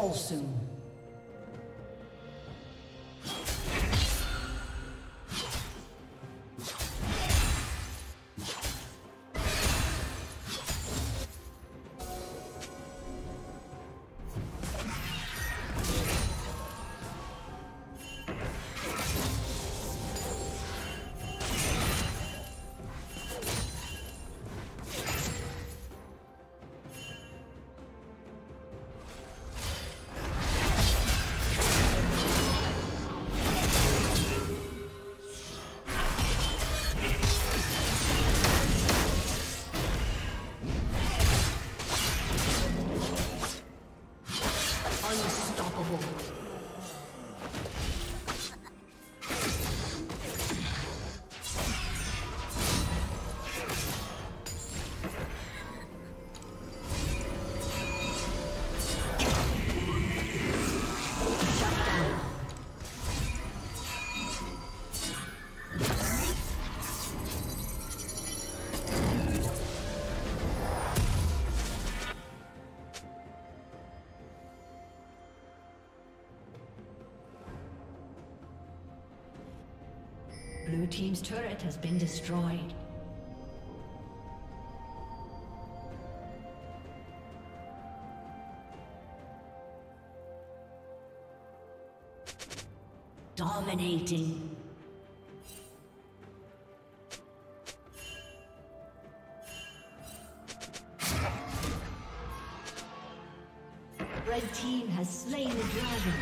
fall soon. Team's turret has been destroyed. Dominating. Red team has slain the dragon.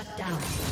Shut down.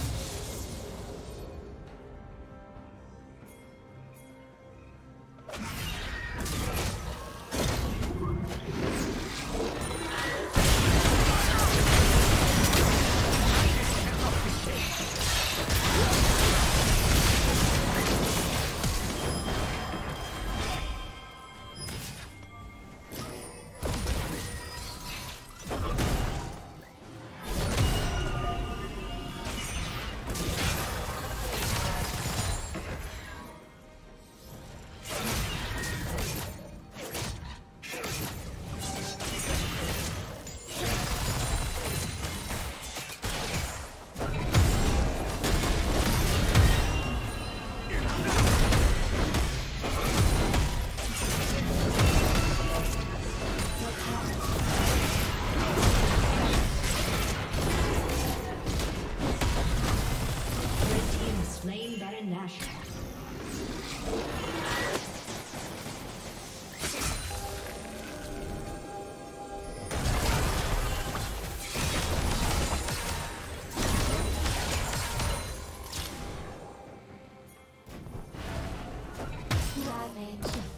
Savage.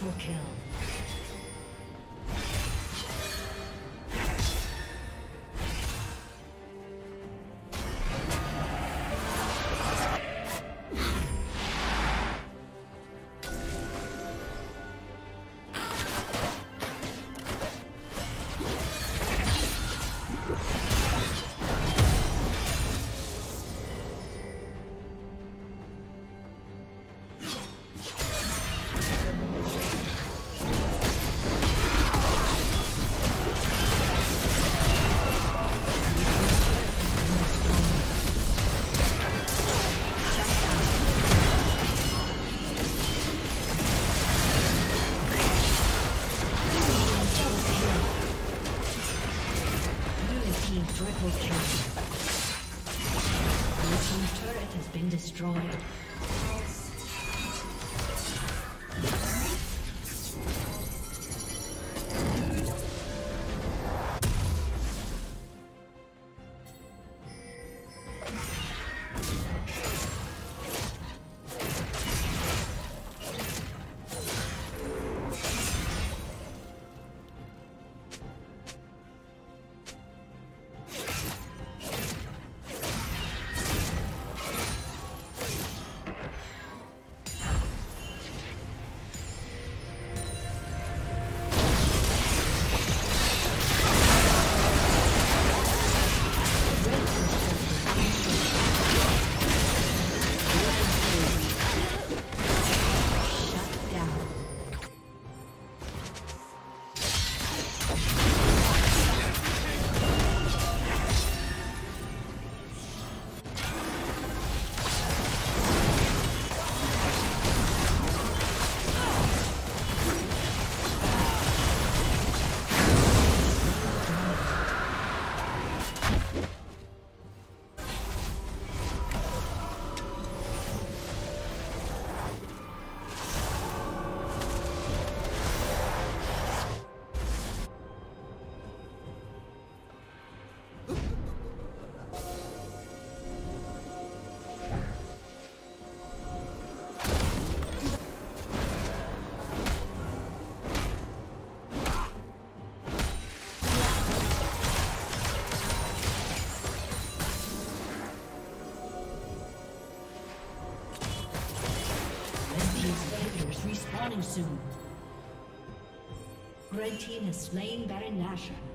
Destroyed. Soon. Red team has slain Baron Nashor.